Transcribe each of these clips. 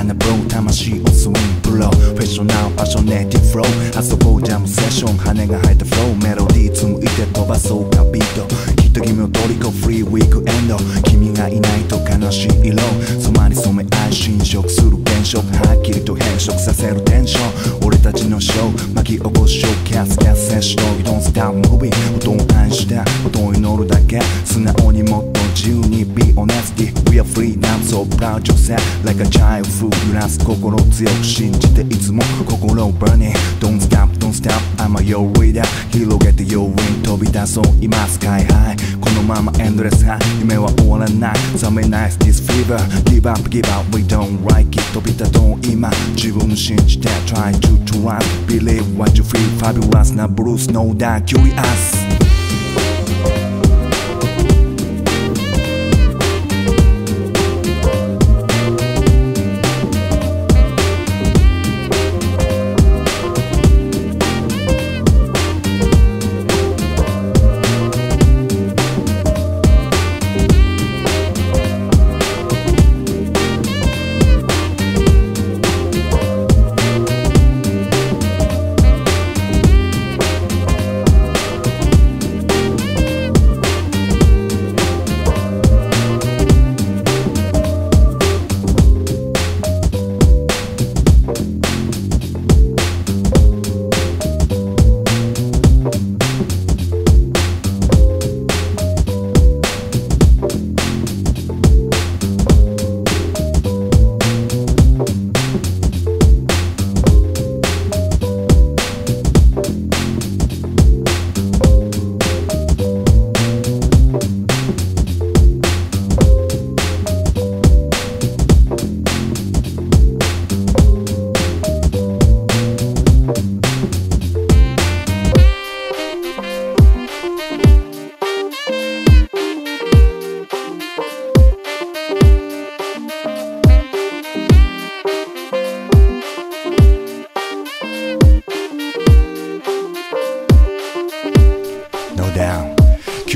花ぶう魂をスイングプロフェッショナルパッションネティフロー遊ぼうジャムセッション羽が生えたフローメロディー紡いで飛ばそうかビートと君を虜フリーウィークエンド君がいないと悲しい色。染まり染め合い侵食する現象。はっきりと変色させるテンション。俺たちのショー。巻き起こしショーキャスキャスセッション You don't stop moving 音を愛して音を祈るだけ。素直にもっと自由に Be honesty We are free now so proud yourself Like a child fool 揺らす心強く信じていつも心を burning Don't stop don't stop I'm a your leader 広げて your wing 飛び出そう。今 sky high このまま endless high 夢は終わらない冷めない this fever Give up give up we don't like it 飛び立とう今自分信じて Try to trust Believe what you feel Fabulous なブルース No doubt curious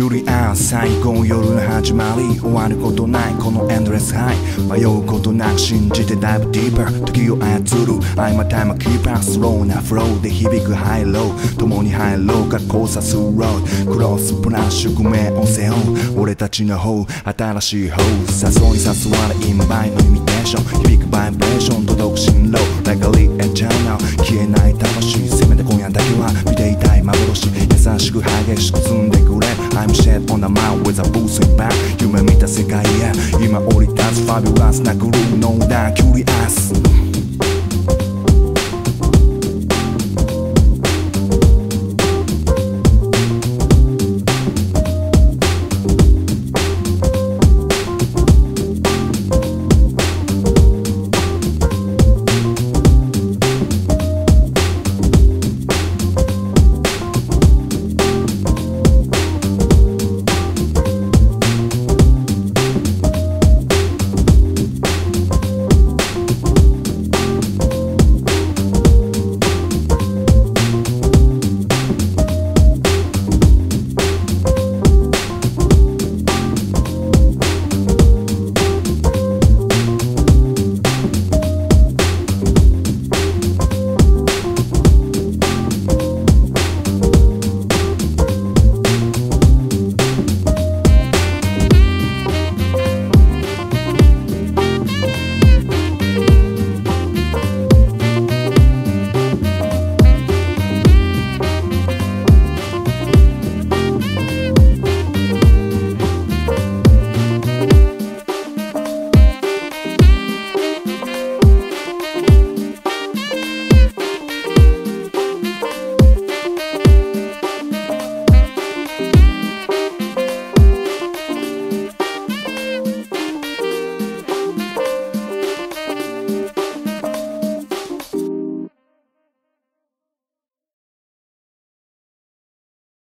ュリアン最後夜の始まり。終わることない。このエンドレスハイ迷うことなく信じてダイブ。ディーパー時を操る。I'm a time keeper スローなフローで響くハイロー共に入ろうか交差するロードクロスプラッシュ宿命を背負う俺たちの方。新しい方。誘い誘われ。インバイのイミテーション響くバイブレー。ション届く進路 Like a lead and channel 消えない魂。幻優しく激しく積んでくれ。I'm shed on the mount with a boost in back 夢見た世界へ。今降り立つファビュラスなグループのダーキュリアス。